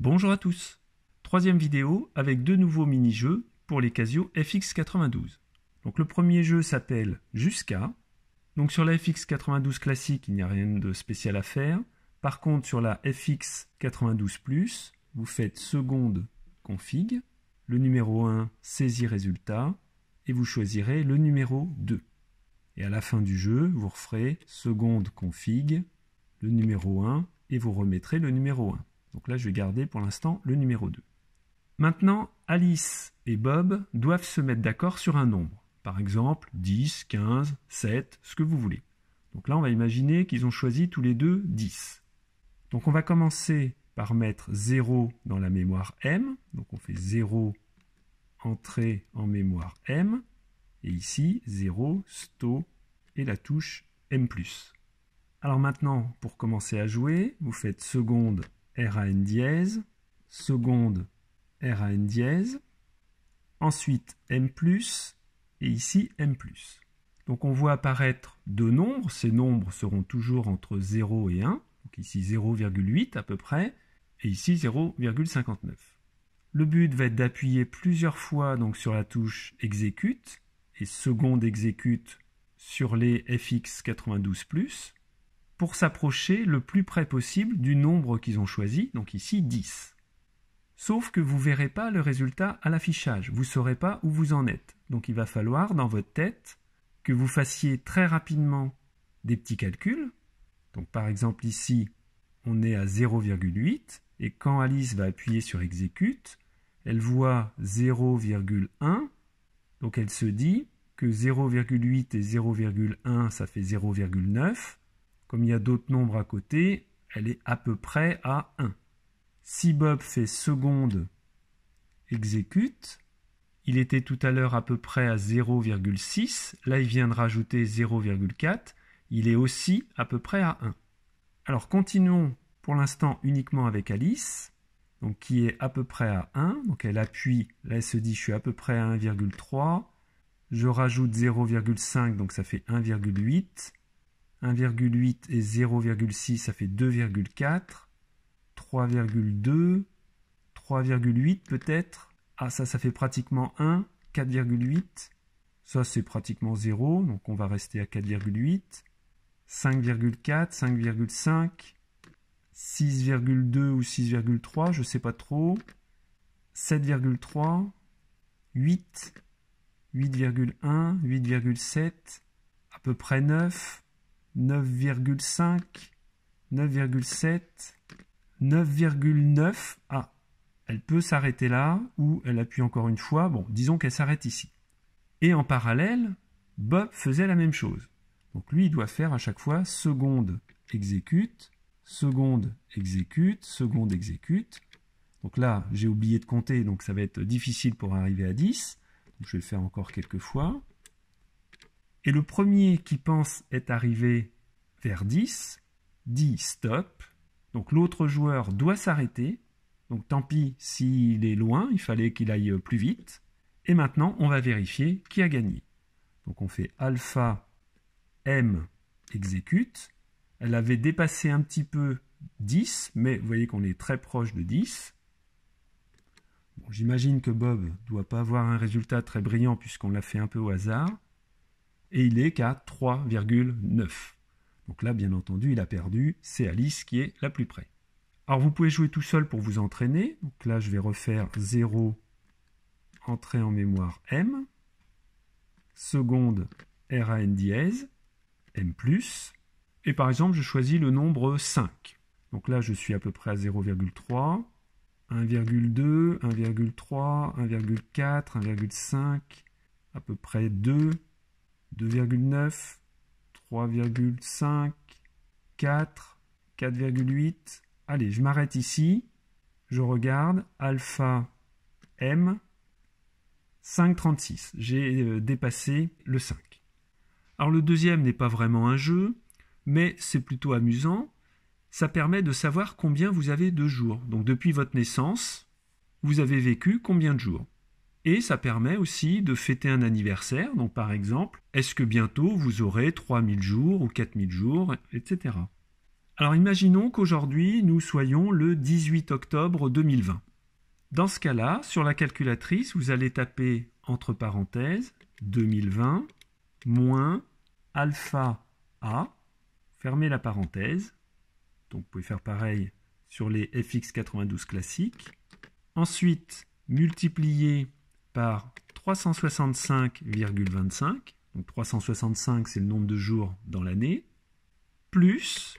Bonjour à tous Troisième vidéo avec deux nouveaux mini-jeux pour les Casio FX92. Donc le premier jeu s'appelle Jusqu'à. Donc sur la FX92 classique, il n'y a rien de spécial à faire. Par contre, sur la FX92+, vous faites seconde config, le numéro 1 saisit résultat, et vous choisirez le numéro 2. Et à la fin du jeu, vous referez seconde config, le numéro 1, et vous remettrez le numéro 1. Donc là, je vais garder pour l'instant le numéro 2. Maintenant, Alice et Bob doivent se mettre d'accord sur un nombre. Par exemple, 10, 15, 7, ce que vous voulez. Donc là, on va imaginer qu'ils ont choisi tous les deux 10. Donc on va commencer par mettre 0 dans la mémoire M. Donc on fait 0 entrée en mémoire M. Et ici, 0, sto et la touche M+. Alors maintenant, pour commencer à jouer, vous faites seconde RAN dièse, seconde RAN dièse, ensuite M+, et ici M+. Donc on voit apparaître deux nombres, ces nombres seront toujours entre 0 et 1, donc ici 0,8 à peu près, et ici 0,59. Le but va être d'appuyer plusieurs fois donc sur la touche exécute et seconde exécute sur les FX92+, pour s'approcher le plus près possible du nombre qu'ils ont choisi, donc ici 10. Sauf que vous ne verrez pas le résultat à l'affichage, vous ne saurez pas où vous en êtes. Donc il va falloir, dans votre tête, que vous fassiez très rapidement des petits calculs. Donc par exemple ici, on est à 0,8, et quand Alice va appuyer sur exécute, elle voit 0,1, donc elle se dit que 0,8 et 0,1, ça fait 0,9, comme il y a d'autres nombres à côté, elle est à peu près à 1. Si Bob fait seconde exécute, il était tout à l'heure à peu près à 0,6, là il vient de rajouter 0,4, il est aussi à peu près à 1. Alors continuons pour l'instant uniquement avec Alice, donc qui est à peu près à 1, donc elle appuie, là elle se dit je suis à peu près à 1,3, je rajoute 0,5, donc ça fait 1,8, 1,8 et 0,6, ça fait 2,4. 3,2. 3,8 peut-être. Ah, ça, ça fait pratiquement 1. 4,8. Ça, c'est pratiquement 0. Donc, on va rester à 4,8. 5,4. 5,5. 6,2 ou 6,3, je sais pas trop. 7,3. 8. 8,1. 8,7. À peu près 9. 9,5, 9,7, 9,9. Ah, elle peut s'arrêter là ou elle appuie encore une fois. Bon, disons qu'elle s'arrête ici. Et en parallèle, Bob faisait la même chose. Donc lui, il doit faire à chaque fois seconde exécute, seconde exécute, seconde exécute. Donc là, j'ai oublié de compter, donc ça va être difficile pour arriver à 10. Donc je vais le faire encore quelques fois. Et le premier qui pense être arrivé vers 10 dit stop. Donc l'autre joueur doit s'arrêter. Donc tant pis s'il est loin, il fallait qu'il aille plus vite. Et maintenant, on va vérifier qui a gagné. Donc on fait alpha m exécute. Elle avait dépassé un petit peu 10, mais vous voyez qu'on est très proche de 10. J'imagine que Bob ne doit pas avoir un résultat très brillant puisqu'on l'a fait un peu au hasard et il est qu'à 3,9. Donc là, bien entendu, il a perdu, c'est Alice qui est la plus près. Alors vous pouvez jouer tout seul pour vous entraîner. Donc là, je vais refaire 0, entrée en mémoire M, seconde RAN dièse, M+, et par exemple, je choisis le nombre 5. Donc là, je suis à peu près à 0,3, 1,2, 1,3, 1,4, 1,5, à peu près 2, 2,9, 3,5, 4, 4,8. Allez, je m'arrête ici. Je regarde alpha m 5,36. J'ai euh, dépassé le 5. Alors le deuxième n'est pas vraiment un jeu, mais c'est plutôt amusant. Ça permet de savoir combien vous avez de jours. Donc depuis votre naissance, vous avez vécu combien de jours? Et ça permet aussi de fêter un anniversaire. Donc par exemple, est-ce que bientôt vous aurez 3000 jours ou 4000 jours, etc. Alors imaginons qu'aujourd'hui nous soyons le 18 octobre 2020. Dans ce cas-là, sur la calculatrice, vous allez taper entre parenthèses 2020 moins alpha A, fermez la parenthèse. Donc vous pouvez faire pareil sur les fx92 classiques. Ensuite, multiplier par 365,25. Donc 365, c'est le nombre de jours dans l'année. Plus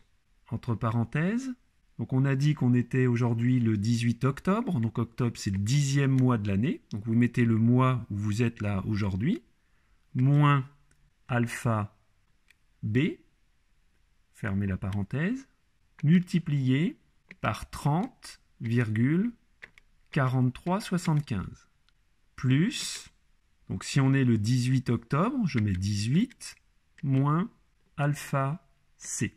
entre parenthèses. Donc on a dit qu'on était aujourd'hui le 18 octobre, donc octobre c'est le dixième mois de l'année, donc vous mettez le mois où vous êtes là aujourd'hui, moins alpha b, fermez la parenthèse, multiplié par 30,4375, plus, donc si on est le 18 octobre, je mets 18, moins alpha c.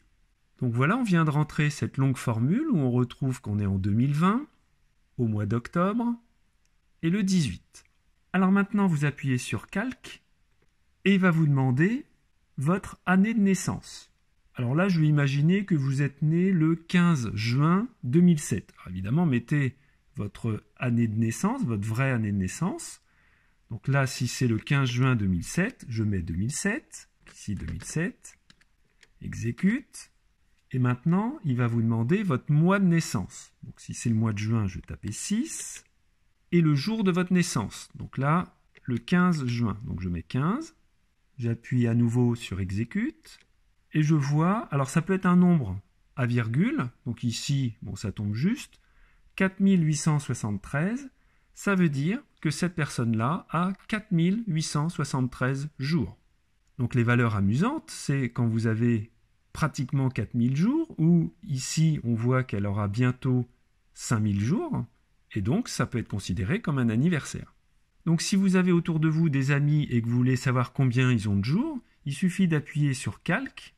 Donc voilà, on vient de rentrer cette longue formule où on retrouve qu'on est en 2020, au mois d'octobre, et le 18. Alors maintenant, vous appuyez sur Calque, et il va vous demander votre année de naissance. Alors là, je vais imaginer que vous êtes né le 15 juin 2007. évidemment, mettez votre année de naissance, votre vraie année de naissance. Donc là, si c'est le 15 juin 2007, je mets 2007, ici 2007, exécute. Et maintenant, il va vous demander votre mois de naissance. Donc si c'est le mois de juin, je vais taper 6. Et le jour de votre naissance. Donc là, le 15 juin. Donc je mets 15. J'appuie à nouveau sur exécute. Et je vois, alors ça peut être un nombre à virgule. Donc ici, bon, ça tombe juste. 4873. Ça veut dire que cette personne-là a 4873 jours. Donc les valeurs amusantes, c'est quand vous avez pratiquement 4000 jours, ou ici on voit qu'elle aura bientôt 5000 jours, et donc ça peut être considéré comme un anniversaire. Donc si vous avez autour de vous des amis et que vous voulez savoir combien ils ont de jours, il suffit d'appuyer sur Calque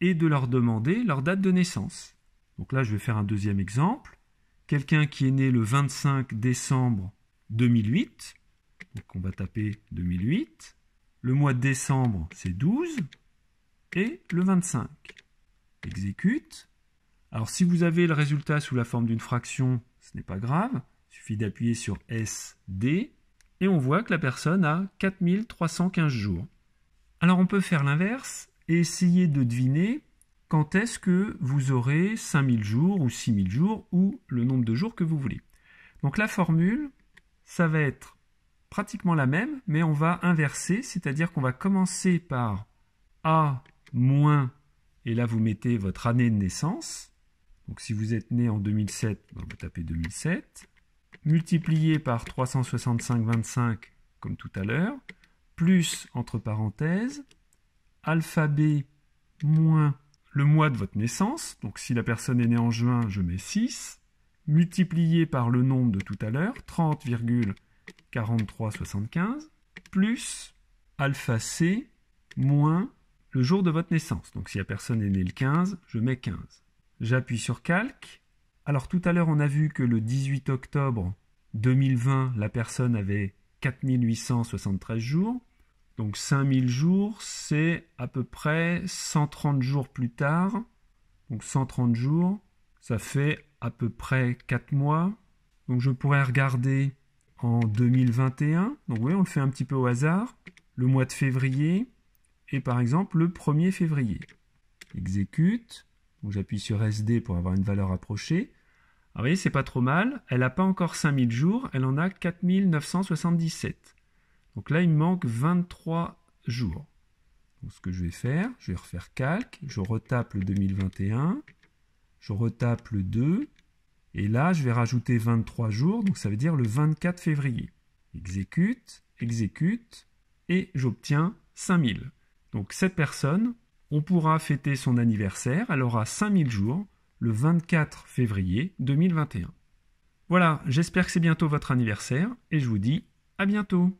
et de leur demander leur date de naissance. Donc là je vais faire un deuxième exemple. Quelqu'un qui est né le 25 décembre 2008, donc on va taper 2008. Le mois de décembre c'est 12 et le 25 exécute. Alors si vous avez le résultat sous la forme d'une fraction, ce n'est pas grave. Il suffit d'appuyer sur SD et on voit que la personne a 4315 jours. Alors on peut faire l'inverse et essayer de deviner quand est-ce que vous aurez 5000 jours ou 6000 jours ou le nombre de jours que vous voulez? Donc la formule, ça va être pratiquement la même, mais on va inverser, c'est-à-dire qu'on va commencer par A moins et là vous mettez votre année de naissance. Donc si vous êtes né en 2007, ben, vous tapez 2007, multiplié par 365,25 comme tout à l'heure, plus entre parenthèses, alphabet moins le mois de votre naissance, donc si la personne est née en juin, je mets 6, multiplié par le nombre de tout à l'heure, 30,4375, plus alpha c moins le jour de votre naissance. Donc si la personne est née le 15, je mets 15. J'appuie sur calque. Alors tout à l'heure, on a vu que le 18 octobre 2020, la personne avait 4873 jours. Donc 5000 jours, c'est à peu près 130 jours plus tard. Donc 130 jours, ça fait à peu près 4 mois. Donc je pourrais regarder en 2021. Donc oui, on le fait un petit peu au hasard. Le mois de février, et par exemple le 1er février. Exécute. j'appuie sur SD pour avoir une valeur approchée. Alors vous voyez, c'est pas trop mal. Elle n'a pas encore 5000 jours, elle en a 4977. Donc là, il me manque 23 jours. Donc ce que je vais faire, je vais refaire calque, je retape le 2021, je retape le 2, et là, je vais rajouter 23 jours, donc ça veut dire le 24 février. Exécute, exécute, et j'obtiens 5000. Donc cette personne, on pourra fêter son anniversaire, elle aura 5000 jours, le 24 février 2021. Voilà, j'espère que c'est bientôt votre anniversaire et je vous dis à bientôt.